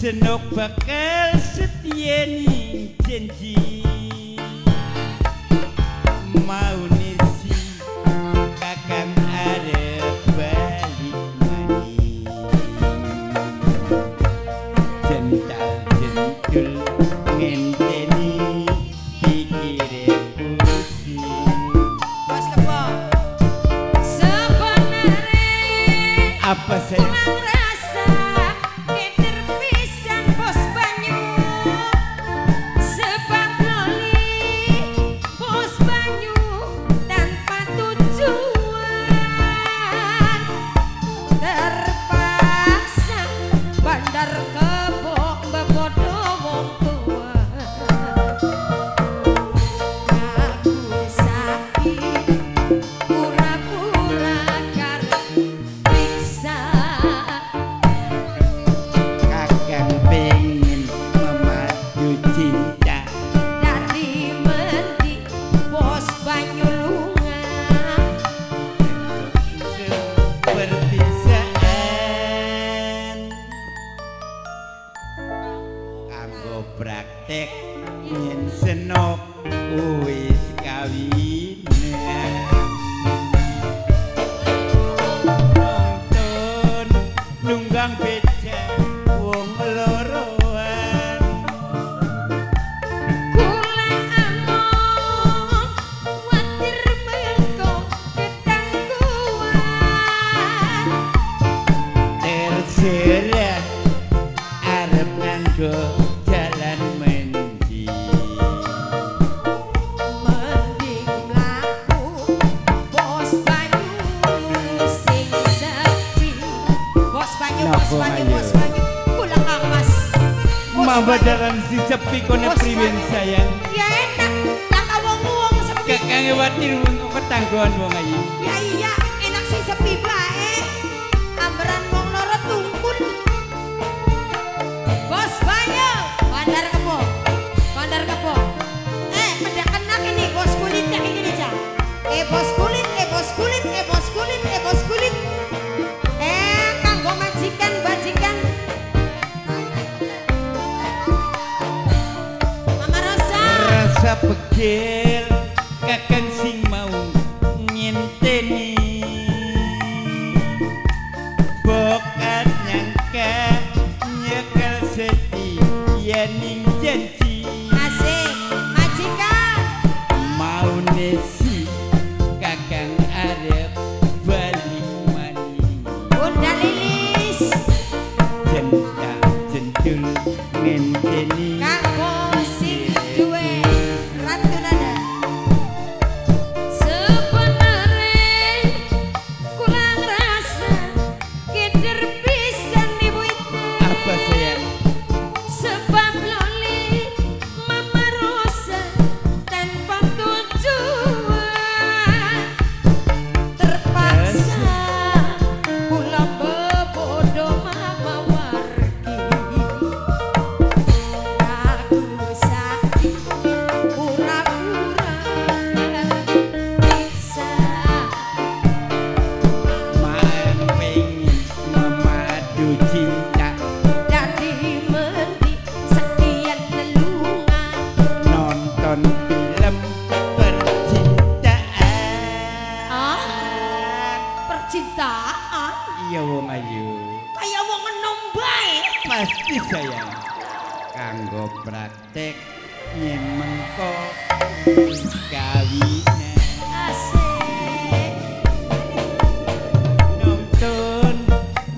senok bakal setieni janji. Mau nisi kakang ada balik mani. Jental jentul say terserah arep nganggo jalan mendi. Mending mlaku bos banyu sing sepi. Bos banyu, bos banyu, bos banyu. Kula kang mas. Bos Mamba dalam si sepi kone priwen sayang. Ya enak, lah wong-wong sepi. Kakang watir ketangguhan wong ayu. Ya iya, enak sing sepi bae. Amberan Hey, Pascual. Iya wong ayu kayak wong enom bae. Pasti sayang kanggo praktek yen Asik. Nonton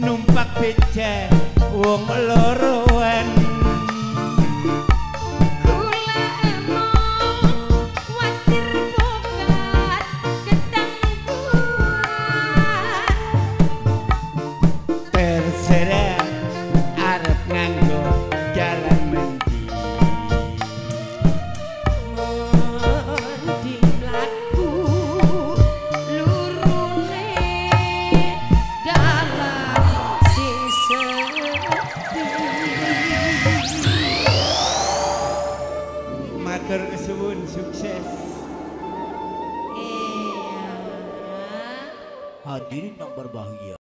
numpak beca wong loro हाजिरी number बाहिया